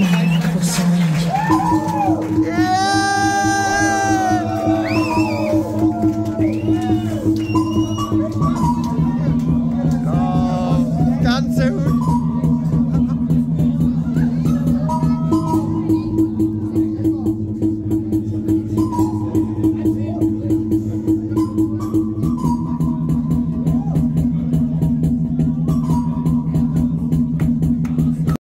Não é possível.